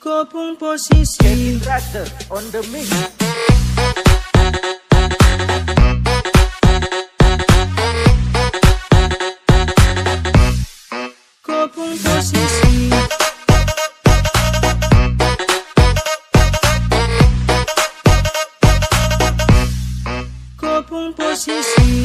Kopung posisi Raster on the mix. Kopung posisi. Kopung posisi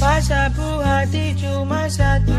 Pasapu hati cuma satu